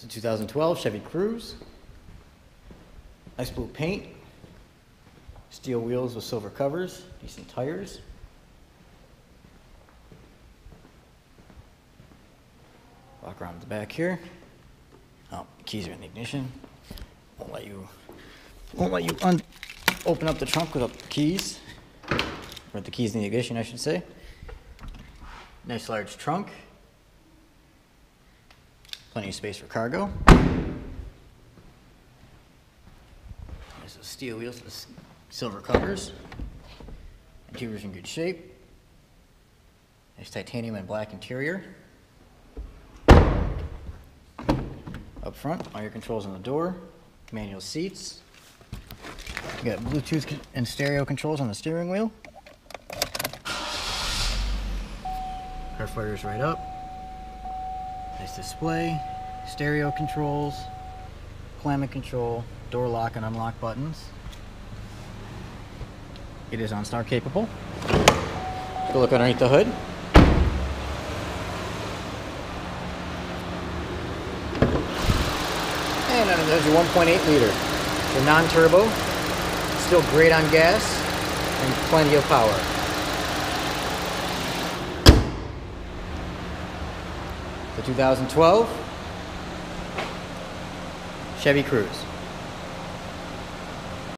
It's a 2012 Chevy Cruze. Nice blue paint. Steel wheels with silver covers. Decent tires. Walk around the back here. Oh, keys are in the ignition. Won't let you, won't let you un, open up the trunk without the keys. Or the keys in the ignition, I should say. Nice large trunk. Plenty of space for cargo. There's those steel wheels with silver covers. Interior's in good shape. Nice titanium and black interior. Up front, all your controls on the door, manual seats. You got Bluetooth and stereo controls on the steering wheel. Car fire's right up. Nice display, stereo controls, climate control, door lock and unlock buttons. It is OnStar capable. Take a look underneath the hood. And there's your 1.8 liter. The non-turbo, still great on gas, and plenty of power. The 2012 Chevy Cruze.